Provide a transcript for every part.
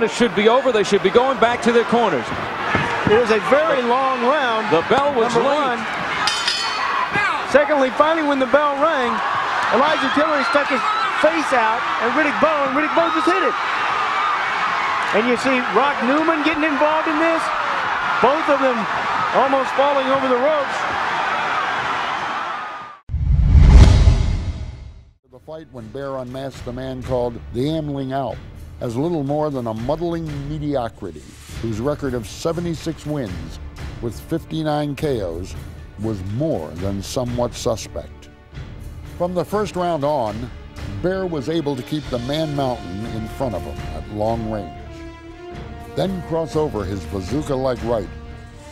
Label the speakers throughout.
Speaker 1: It should be over. They should be going back to their corners.
Speaker 2: It was a very long round.
Speaker 1: The bell was
Speaker 2: Number
Speaker 1: late.
Speaker 2: one. Secondly, finally, when the bell rang, Elijah Tillery stuck his face out, and Riddick Bowe, and Riddick Bowe just hit it. And you see Rock Newman getting involved in this. Both of them almost falling over the ropes.
Speaker 3: The fight when Baer unmasked the man called the Ambling Alp as little more than a muddling mediocrity whose record of 76 wins with 59 KOs was more than somewhat suspect. From the first round on, Baer was able to keep the Man Mountain in front of him at long range. Then cross over his bazooka like right,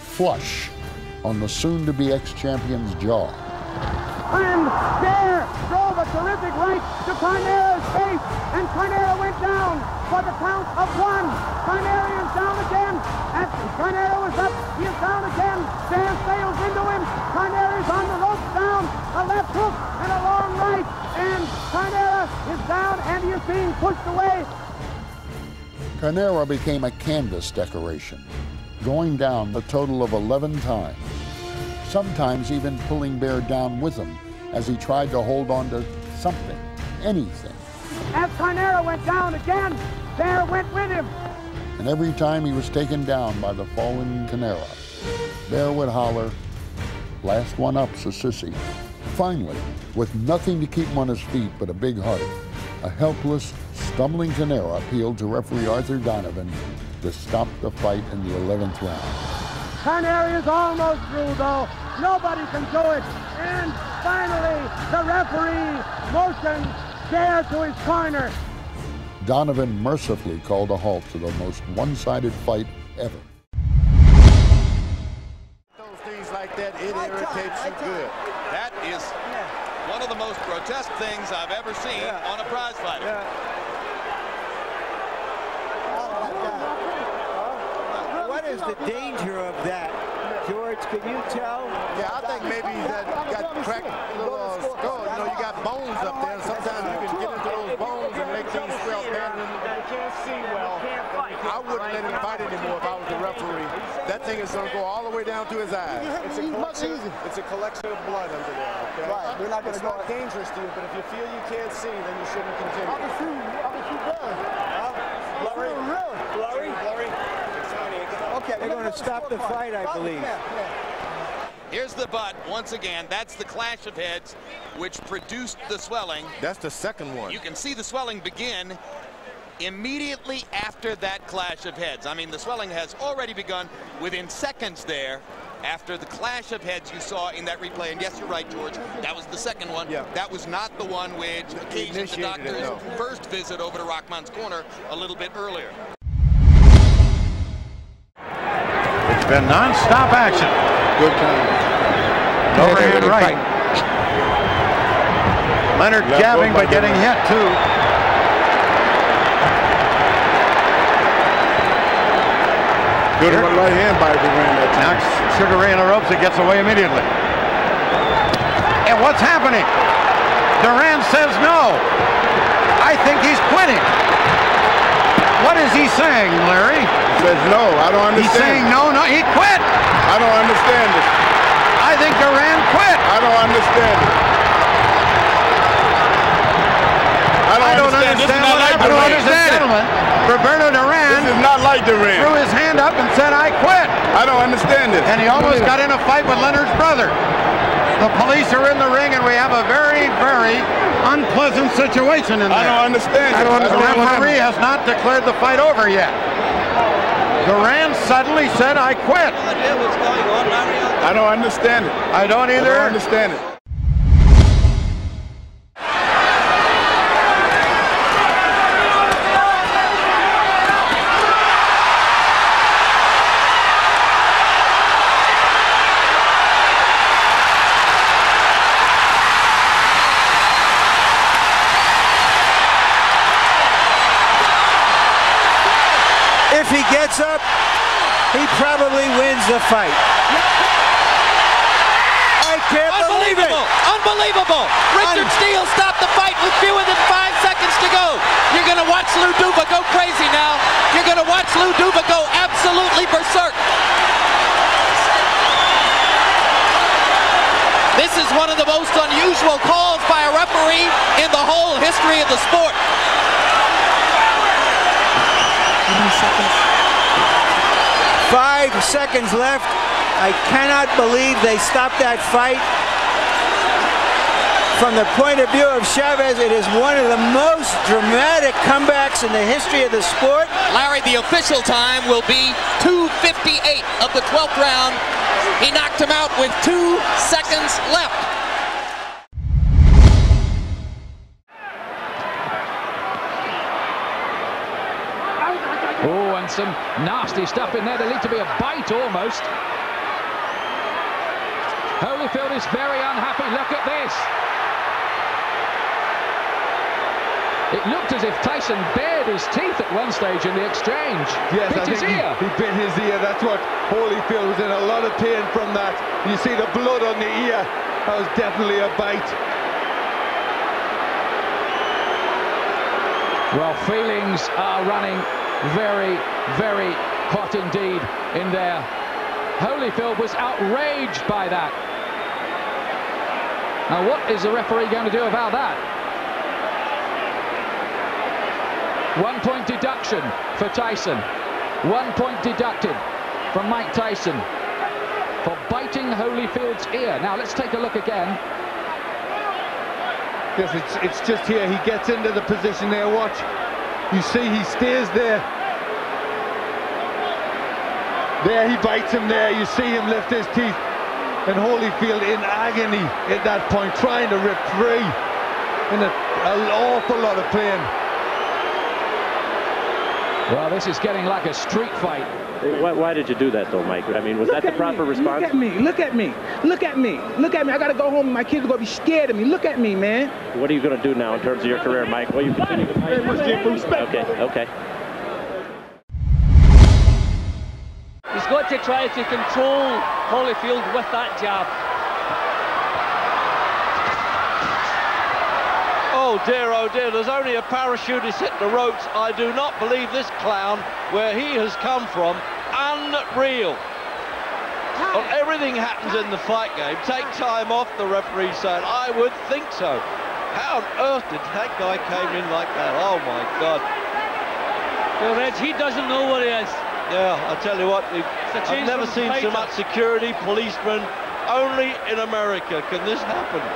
Speaker 3: flush on the soon to be ex champion's jaw.
Speaker 4: And Baer drove a terrific right to Carnera's face, and Carnera went down for the count of one. Carnera is down again. and Carnera is up, he is down again. Baer sails into him. Carnera is on the ropes down. A left hook and a long right. And Carnera is down, and he is being pushed away.
Speaker 3: Carnera became a canvas decoration, going down a total of 11 times, sometimes even pulling Baer down with him as he tried to hold on to something, anything.
Speaker 4: As Carnera went down again, Baer went with him.
Speaker 3: And every time he was taken down by the fallen Carnera, Baer would holler, last one up's a sissy. Finally, with nothing to keep him on his feet but a big heart, a helpless, stumbling Carnera appealed to referee Arthur Donovan to stop the fight in the 11th round.
Speaker 4: Carnera is almost through, though. Nobody can do it. And finally, the referee motions Baer to his corner.
Speaker 3: Donovan mercifully called a halt to the most one-sided fight ever.
Speaker 5: Those things like that, it irritates you good.
Speaker 6: That is one of the most grotesque things I've ever seen on a prize fight.
Speaker 7: What is the danger of that? George, can you tell?
Speaker 5: Yeah, I think maybe that got cracked a little uh, skull. You know, you got bones up there, and sometimes you can get into those bones and make things swell bad.
Speaker 2: can't see well.
Speaker 5: I wouldn't let him fight anymore if I was the referee. That thing is going to go all the way down to his eyes.
Speaker 8: It's a collection. It's a collection of blood under there. Okay?
Speaker 2: Right. We're not gonna
Speaker 8: it's
Speaker 2: go-
Speaker 8: not dangerous to you, but if you feel you can't see, then you shouldn't continue.
Speaker 2: How did you, how did you done?
Speaker 8: Blurry.
Speaker 2: Blurry?
Speaker 8: Blurry.
Speaker 7: Okay, they're going to stop the fight, I believe.
Speaker 6: Here's the butt. Once again, that's the clash of heads which produced the swelling.
Speaker 5: That's the second one.
Speaker 6: You can see the swelling begin immediately after that clash of heads. I mean, the swelling has already begun within seconds there after the clash of heads you saw in that replay. And yes, you're right, George. That was the second one.
Speaker 5: Yeah.
Speaker 6: That was not the one which occasioned the
Speaker 5: Initiated it,
Speaker 6: doctor's
Speaker 5: no.
Speaker 6: first visit over to Rockman's corner a little bit earlier.
Speaker 9: It's been non-stop action.
Speaker 5: Good time.
Speaker 9: Overhand right. Leonard
Speaker 5: Left
Speaker 9: jabbing
Speaker 5: by
Speaker 9: but getting hit too.
Speaker 5: Good one right hand by Duran that
Speaker 9: Now Sugar Ray in the ropes. It gets away immediately. And what's happening? Duran says no. I think he's quitting. What is he saying, Larry?
Speaker 5: says no. I don't understand.
Speaker 9: He's saying no, no. He quit.
Speaker 5: I don't understand it.
Speaker 9: I think Duran quit.
Speaker 5: I don't understand it.
Speaker 9: I don't understand
Speaker 5: This is
Speaker 9: what
Speaker 5: not like
Speaker 9: happened.
Speaker 5: Duran.
Speaker 9: Ladies and gentlemen, Roberto Duran
Speaker 5: This is not like Duran.
Speaker 9: threw his hand up and said, I quit.
Speaker 5: I don't understand it.
Speaker 9: And he almost got in a fight with Leonard's brother. The police are in the ring, and we have a very, very unpleasant situation in there.
Speaker 5: I don't understand it.
Speaker 9: The
Speaker 5: I don't understand
Speaker 9: referee has not declared the fight over yet. Duran suddenly said, I quit.
Speaker 5: I don't understand it.
Speaker 9: I don't
Speaker 5: I
Speaker 9: either.
Speaker 5: don't understand it.
Speaker 7: If he gets up, he probably wins the fight. I can't believe it.
Speaker 10: Unbelievable! Unbelievable! Richard Steele stopped the fight with fewer than five seconds to go. You're going to watch Lou Duva go crazy now. You're going to makes Lou Duva go absolutely berserk. This is one of the most unusual calls by a referee in the whole history of the sport.
Speaker 7: Five seconds left. I cannot believe they stopped that fight. From the point of view of Chavez, it is one of the most dramatic comebacks in the history of the sport.
Speaker 10: Larry, the official time will be 2.58 of the 12th round. He knocked him out with two seconds left.
Speaker 1: Some nasty stuff in there. There need to be a bite almost. Holyfield is very unhappy. Look at this. It looked as if Tyson bared his teeth at one stage in the exchange.
Speaker 11: Yes,
Speaker 1: Bit
Speaker 11: I
Speaker 1: his
Speaker 11: think
Speaker 1: ear.
Speaker 11: He, he bit his ear. That's what Holyfield was in a lot of pain from that. You see the blood on the ear. That was definitely a bite.
Speaker 1: Well, feelings are running very, very hot indeed in there. Holyfield was outraged by that. Now, what is the referee going to do about that? One point deduction for Tyson. One point deducted from Mike Tyson for biting Holyfield's ear. Now, let's take a look again.
Speaker 11: Yes, it's, it's just here. He gets into the position there. Watch. You see he stays there. There he bites him there. You see him lift his teeth. And Holyfield in agony at that point, trying to rip free. In an awful lot of pain.
Speaker 1: Well, this is getting like a street fight.
Speaker 12: Why, why did you do that, though, Mike? I mean, was
Speaker 13: Look
Speaker 12: that the proper
Speaker 13: me.
Speaker 12: response?
Speaker 13: Look at me. Look at me. Look at me. Look at me. I gotta go home. and My kids are gonna be scared of me. Look at me, man.
Speaker 12: What are you going to do now in terms of your career, Mike? Will you continue to fight? Okay, okay.
Speaker 14: He's got to try to control Holyfield with that jab.
Speaker 15: Oh dear, oh dear, there's only a parachutist hit the ropes. I do not believe this clown, where he has come from, unreal. Well, everything happens in the fight game. Take time off, the referee said. I would think so. How on earth did that guy came in like that? Oh my God.
Speaker 14: Well, Reg, he doesn't know what he is.
Speaker 15: Yeah, I tell you what, it- I've never seen so much security, policemen. Only in America can this happen.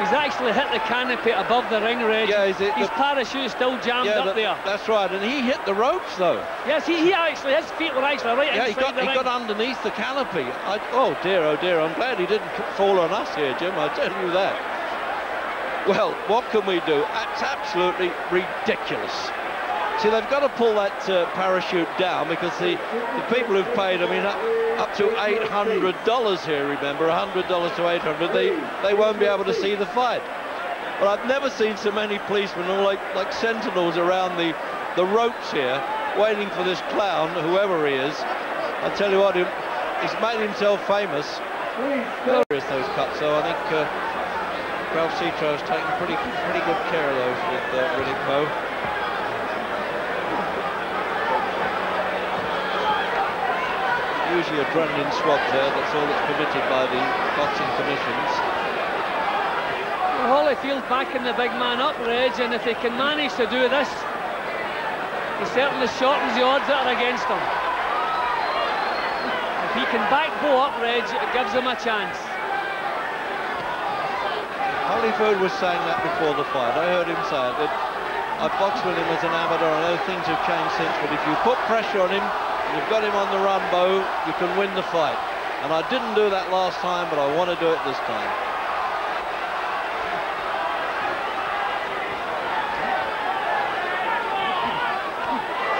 Speaker 14: He's actually hit the canopy above the ring, Reg.
Speaker 15: Yeah, is it
Speaker 14: His
Speaker 15: the-
Speaker 14: parachute is still jammed
Speaker 15: Yeah,
Speaker 14: up
Speaker 15: that-
Speaker 14: there.
Speaker 15: that's right, and he hit the ropes though.
Speaker 14: Yes, he, he actually, his feet were actually right
Speaker 15: Yeah, he got
Speaker 14: the
Speaker 15: he
Speaker 14: ring.
Speaker 15: got underneath the canopy. I, oh dear, oh dear. I'm glad he didn't fall on us here, Jim. I tell you that. Well, what can we do? That's absolutely ridiculous. See, they've got to pull that uh, parachute down because the, the people who've paid, I mean, up, up to $800 here, remember, $100 to 800 they, they won't be able to see the fight. But I've never seen so many policemen, all like, like sentinels around the, the ropes here, waiting for this clown, whoever he is. I tell you what, he, he's made himself famous. Glorious those cuts, so I think uh, Ralph Citro's taken pretty pretty good care of those with uh, Riddick Bowe. Usually adrenaline swab there, that's all that's permitted by the boxing commissions.
Speaker 14: Well, Holyfield backing the big man up, Reg, and if he can manage to do this, he certainly shortens the odds that are against him. If he can back Bowe up, Reg, it gives him a chance.
Speaker 15: Holyfield was saying that before the fight. I heard him say it. That I boxed with him as an amateur. I know things have changed since, but if you put pressure on him, you've got him on the run, Bowe, you can win the fight. And I didn't do that last time, but I want to do it this time.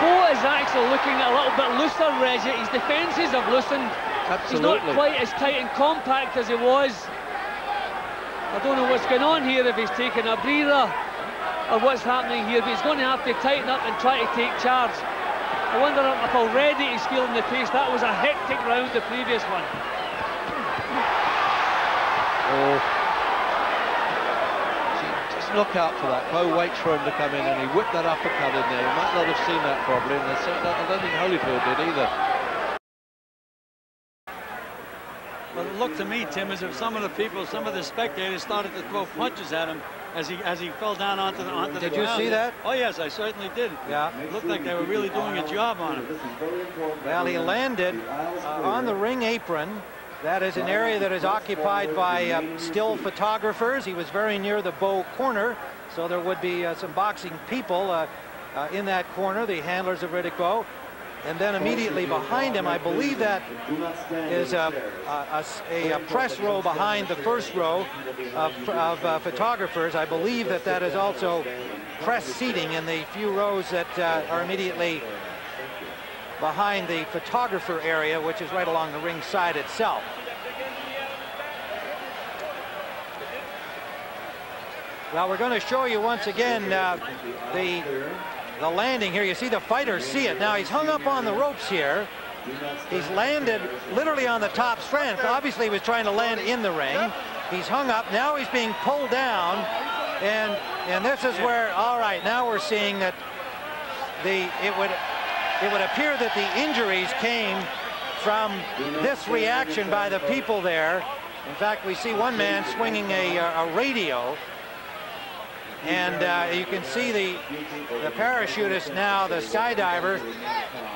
Speaker 14: Bowe is actually looking a little bit looser, Reggie. His defences have loosened. Absolutely. He's not quite as tight and compact as he was. I don't know what's going on here, if he's taking a breather or what's happening here, but he's going to have to tighten up and try to take charge. I wonder if already he's feeling the pace. That was a hectic round, the previous one.
Speaker 15: Oh. Just look out for that. Bowe waits for him to come in and he whipped that uppercut in there. He might not have seen that probably, and I don't think Holyfield did either.
Speaker 16: Well, it looked to me, Tim, as if some of the people, some of the spectators started to throw punches at him as he as he fell down onto the onto
Speaker 7: Did
Speaker 16: the
Speaker 7: you
Speaker 16: ground.
Speaker 7: see that?
Speaker 16: Oh yes, I certainly did.
Speaker 7: Yeah.
Speaker 16: It looked like they were really doing a job on him.
Speaker 7: Well, he landed uh, on the ring apron. That is an area that is occupied by uh, still photographers. He was very near the Bowe corner, so there would be uh, some boxing people uh, uh, in that corner, the handlers of Riddick Bowe. And then immediately behind him, I believe that is a, a, a, a press row behind the first row of, of uh, photographers. I believe that that is also press seating in the few rows that uh, are immediately behind the photographer area, which is right along the ring side itself. Well, we're going to show you once again uh, the the landing here. You see the fighters see it. Now he's hung up on the ropes here. He's landed literally on the top strand. Obviously he was trying to land in the ring. He's hung up. Now he's being pulled down. And and this is where, all right, now we're seeing that the it would it would appear that the injuries came from this reaction by the people there. In fact, we see one man swinging a, uh, a radio. And uh, you can see the, the parachutist now, the skydiver,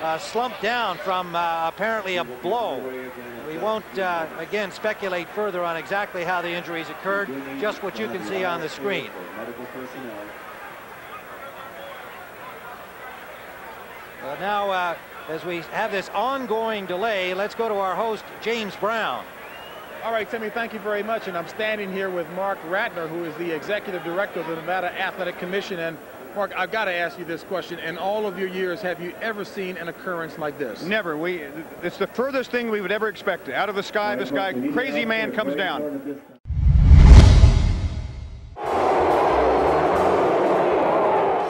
Speaker 7: uh, slumped down from uh, apparently a blow. We won't, uh, again, speculate further on exactly how the injuries occurred, just what you can see on the screen. Uh, now, uh, as we have this ongoing delay, let's go to our host, James Brown.
Speaker 17: All right, Timmy, thank you very much. And I'm standing here with Marc Ratner, who is the executive director of the Nevada Athletic Commission. And Marc, I've got to ask you this question. In all of your years, have you ever seen an occurrence like this?
Speaker 9: Never. We. It's the furthest thing we would ever expect. Out of the sky, this guy, crazy man, comes down.
Speaker 18: A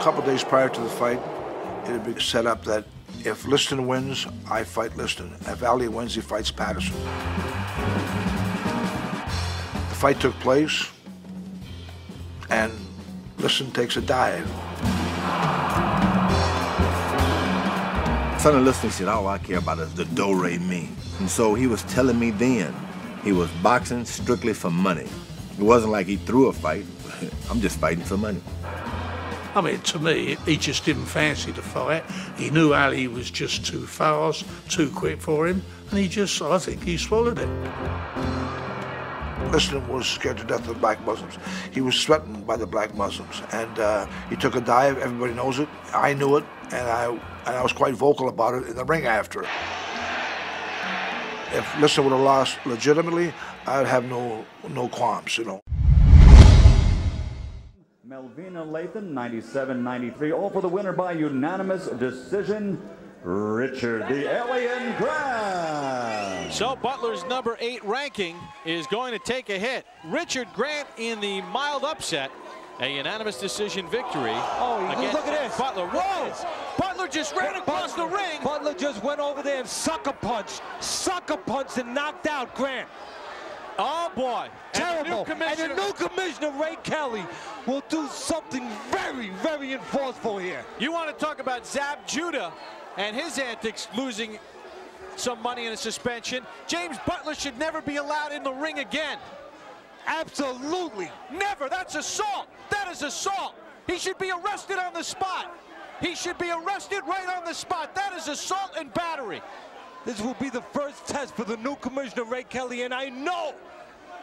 Speaker 18: couple days prior to the fight, it had been set up that if Liston wins, I fight Liston. If Ali wins, he fights Patterson. The fight took place, and Liston takes a dive.
Speaker 19: Sonny Liston said, all I care about is the do-re me. And so he was telling me then he was boxing strictly for money. It wasn't like he threw a fight. I'm just fighting for money.
Speaker 20: I mean, to me, he just didn't fancy the fight. He knew Ali was just too fast, too quick for him, and he just, I think he swallowed it.
Speaker 18: Liston was scared to death of black Muslims. He was threatened by the black Muslims, and uh, he took a dive. Everybody knows it. I knew it, and I and I was quite vocal about it in the ring after. If Liston would have lost legitimately, I'd have no no qualms, you know.
Speaker 21: Melvina Lathan, 97-93, all for the winner by unanimous decision, Richard the Alien Grant.
Speaker 22: So Butler's number eight ranking is going to take a hit. Richard Grant in the mild upset. A unanimous decision victory.
Speaker 23: Oh, look at this.
Speaker 22: Butler.
Speaker 23: Whoa!
Speaker 22: Butler just ran across the ring.
Speaker 23: Butler just went over there and sucker punched, sucker punched and knocked out Grant.
Speaker 22: Oh boy.
Speaker 23: Terrible.
Speaker 22: And the,
Speaker 23: and the new commissioner, Ray Kelly, will do something very, very enforceful here.
Speaker 22: You want to talk about Zab Judah and his antics losing some money in a suspension. James Butler should never be allowed in the ring again.
Speaker 23: Absolutely.
Speaker 22: Never. That's assault. That is assault. He should be arrested on the spot. He should be arrested right on the spot. That is assault and battery.
Speaker 23: This will be the first test for the new commissioner, Ray Kelly, and I know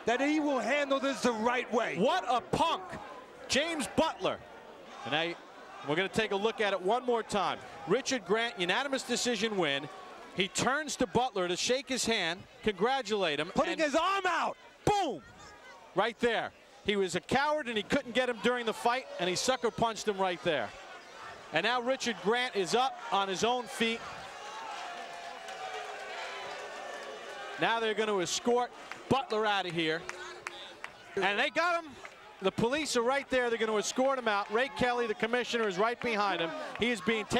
Speaker 23: that he will handle this the right way.
Speaker 22: What a punk. James Butler. And I, we're going to take a look at it one more time. Richard Grant, unanimous decision win. He turns to Butler to shake his hand, congratulate him.
Speaker 23: Putting his arm out.
Speaker 22: Boom! Right there. He was a coward and he couldn't get him during the fight, and he sucker punched him right there. And now Richard Grant is up on his own feet. Now they're going to escort Butler out of here. And they got him. The police are right there. They're going to escort him out. Ray Kelly, the commissioner, is right behind him. He is being taken.